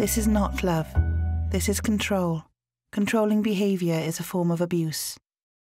This is not love. This is control. Controlling behaviour is a form of abuse.